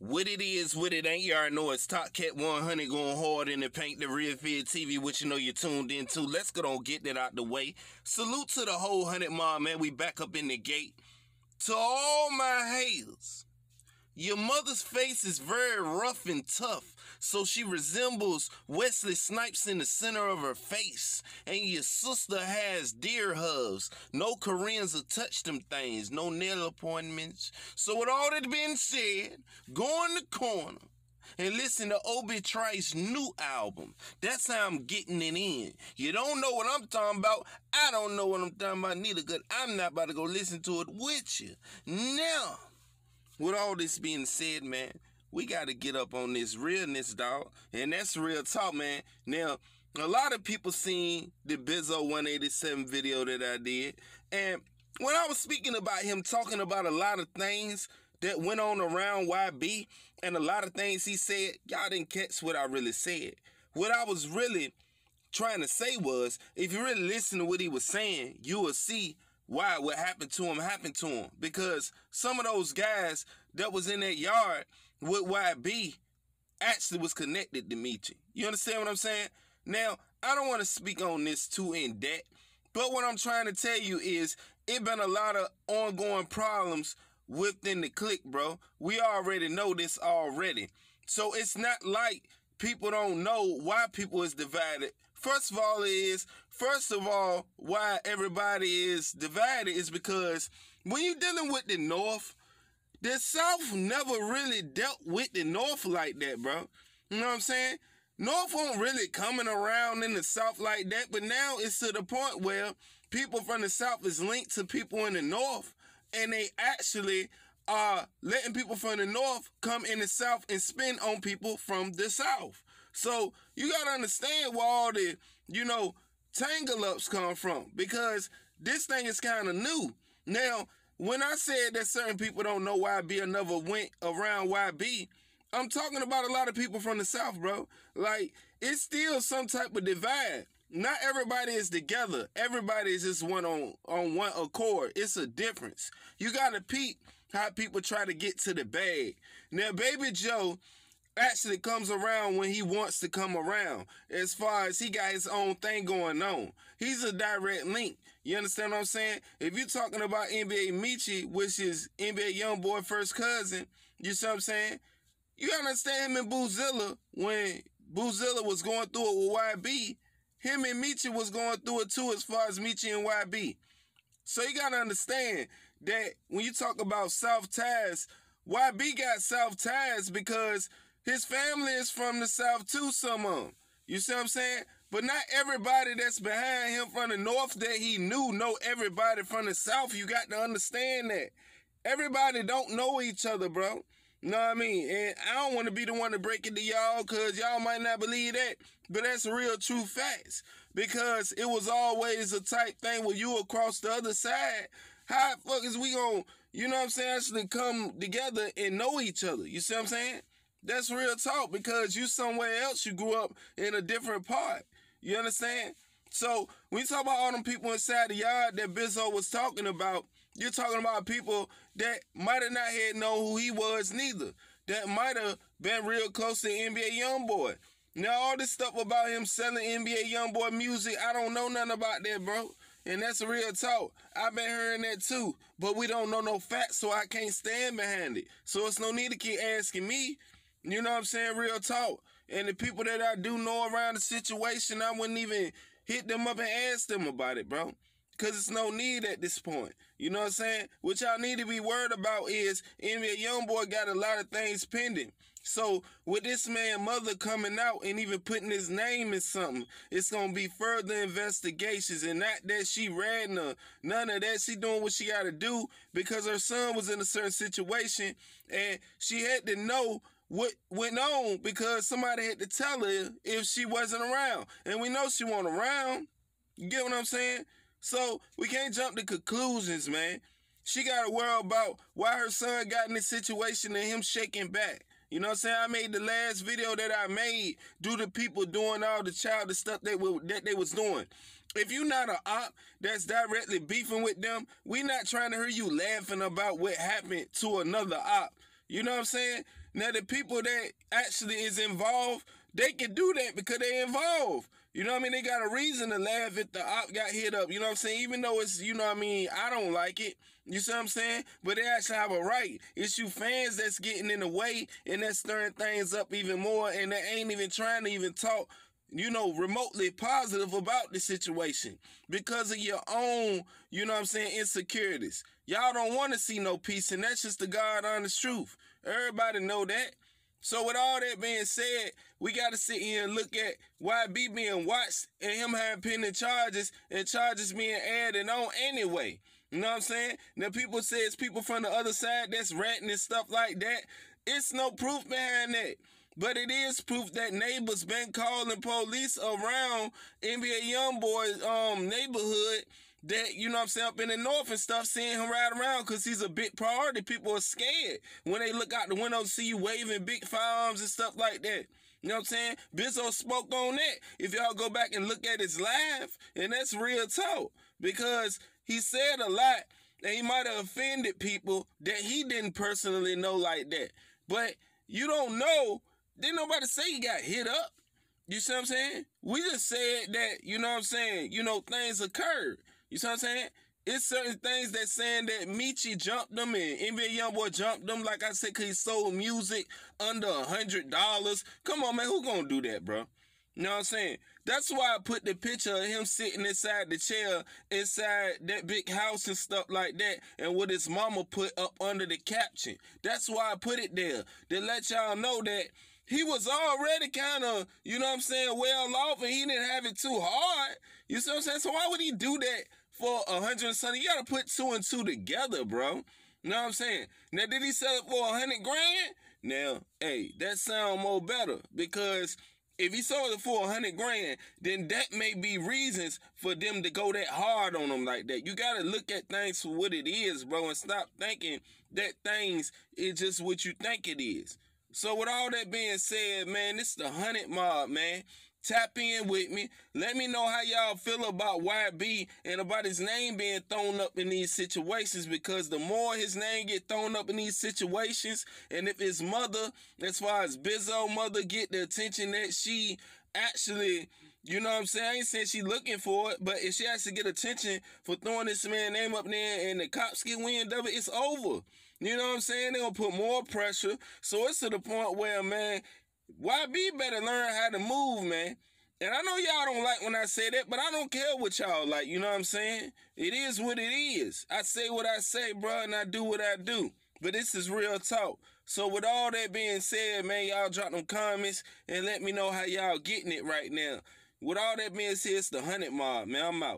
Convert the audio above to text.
What it is, what it ain't, already know it's Top Cat 100 going hard in the paint, the Real Feel TV, which you know you're tuned into. Let's go on, get that out the way. Salute to the whole 100 mom, man. We back up in the gate. To all my haters, your mother's face is very rough and tough, so she resembles Wesley Snipes in the center of her face. And your sister has deer hooves. No Koreans will touch them things, no nail appointments. So, with all that being said, go in the corner and listen to Obi Trice's new album. That's how I'm getting it in. You don't know what I'm talking about. I don't know what I'm talking about neither, good. I'm not about to go listen to it with you. Now, with all this being said, man, we got to get up on this realness, dog. And that's real talk, man. Now, a lot of people seen the Bezo 187 video that I did. And when I was speaking about him talking about a lot of things that went on around YB and a lot of things he said, y'all didn't catch what I really said. What I was really trying to say was, if you really listen to what he was saying, you will see why what happened to him happened to him. Because some of those guys that was in that yard with YB actually was connected to Meechy. You understand what I'm saying? Now, I don't want to speak on this too in depth, but what I'm trying to tell you is it been a lot of ongoing problems within the clique, bro. We already know this already. So it's not like people don't know why people is divided. First of all, is first of all why everybody is divided is because when you're dealing with the North, the South never really dealt with the North like that, bro. You know what I'm saying? North won't really coming around in the South like that, but now it's to the point where people from the South is linked to people in the North, and they actually are letting people from the North come in the South and spin on people from the South. So you gotta understand where all the, you know, tangle ups come from because this thing is kind of new. Now, when I said that certain people don't know YB or never went around YB, I'm talking about a lot of people from the South, bro. Like, it's still some type of divide. Not everybody is together. Everybody is just one on, on one accord. It's a difference. You gotta peep how people try to get to the bag. Now, Baby Joe actually comes around when he wants to come around. As far as he got his own thing going on. He's a direct link. You understand what I'm saying? If you're talking about NBA Meechy, which is NBA Youngboy first cousin, you see what I'm saying? You understand him and Boozilla when Boozilla was going through it with YB. Him and Meechy was going through it too as far as Meechy and YB. So you gotta understand that when you talk about South ties, YB got South ties because his family is from the South too, some of them. You see what I'm saying? But not everybody that's behind him from the North that he knew know everybody from the South. You got to understand that. Everybody don't know each other, bro. You know what I mean? And I don't want to be the one to break it to y'all because y'all might not believe that. But that's real true facts. Because it was always a type thing where you across the other side. How the fuck is we gonna, you know what I'm saying, actually come together and know each other? You see what I'm saying? That's real talk because you somewhere else, you grew up in a different part. You understand? So when you talk about all them people inside the yard that Bezo was talking about, you're talking about people that might have not had know who he was neither. That might have been real close to NBA YoungBoy. Now all this stuff about him selling NBA YoungBoy music, I don't know nothing about that, bro. And that's real talk. I've been hearing that too. But we don't know no facts, so I can't stand behind it. So it's no need to keep asking me. You know what I'm saying? Real talk. And the people that I do know around the situation, I wouldn't even hit them up and ask them about it, bro. Cause it's no need at this point. You know what I'm saying? What y'all need to be worried about is NBA YoungBoy got a lot of things pending. So with this man mother coming out and even putting his name in something, it's gonna be further investigations and not that she ran her, none of that. She doing what she gotta do because her son was in a certain situation and she had to know what went on because somebody had to tell her if she wasn't around. And we know she wasn't around. You get what I'm saying? So we can't jump to conclusions, man. She got to worry about why her son got in this situation and him shaking back. You know what I'm saying? I made the last video that I made due to people doing all the childish stuff they were, that they was doing. If you're not an op that's directly beefing with them, we not trying to hear you laughing about what happened to another op. You know what I'm saying? Now the people that actually is involved, they can do that because they involved. You know what I mean? They got a reason to laugh if the op got hit up. You know what I'm saying? Even though it's, you know what I mean, I don't like it. You see what I'm saying? But they actually have a right. It's you fans that's getting in the way and that's stirring things up even more and they ain't even trying to even talk you know, remotely positive about the situation because of your own, you know what I'm saying, insecurities. Y'all don't want to see no peace, and that's just the God honest truth. Everybody know that. So with all that being said, we got to sit here and look at YB being watched and him having pending charges and charges being added on anyway. You know what I'm saying? Now people say it's people from the other side that's ratting and stuff like that. It's no proof behind that. But it is proof that neighbors been calling police around NBA YoungBoy's um neighborhood that, you know what I'm saying, up in the north and stuff, seeing him ride around because he's a big priority. People are scared when they look out the window see you waving big firearms and stuff like that. You know what I'm saying? Bezo spoke on that. If y'all go back and look at his live, and that's real talk. Because he said a lot and he might have offended people that he didn't personally know like that. But you don't know. Didn't nobody say he got hit up. You see what I'm saying? We just said that, you know what I'm saying, you know, things occurred. You see what I'm saying? It's certain things that saying that Meechy jumped them and NBA YoungBoy jumped them, like I said, cause he sold music under a hundred dollars. Come on, man, who gonna do that, bro? You know what I'm saying? That's why I put the picture of him sitting inside the chair, inside that big house and stuff like that, and what his mama put up under the caption. That's why I put it there. To let y'all know that he was already kind of, you know what I'm saying, well off and he didn't have it too hard. You see what I'm saying? So why would he do that for a hundred something? You gotta put two and two together, bro. You know what I'm saying? Now, did he sell it for a hundred grand? Now, hey, that sound more better because if he sold it for a hundred grand, then that may be reasons for them to go that hard on him like that. You gotta look at things for what it is, bro, and stop thinking that things is just what you think it is. So with all that being said, man, this is the hundred mob, man. Tap in with me. Let me know how y'all feel about YB and about his name being thrown up in these situations because the more his name get thrown up in these situations, and if his mother, as far as Bezo mother, get the attention that she actually you know what I'm saying? I ain't saying she looking for it, but if she has to get attention for throwing this man name up there and the cops get wind of it, it's over. You know what I'm saying? They're gonna put more pressure. So it's to the point where, man, YB better learn how to move, man. And I know y'all don't like when I say that, but I don't care what y'all like. You know what I'm saying? It is what it is. I say what I say, bro, and I do what I do. But this is real talk. So with all that being said, man, y'all drop them comments and let me know how y'all getting it right now. With all that being said, it's the hundred mob, man. I'm out.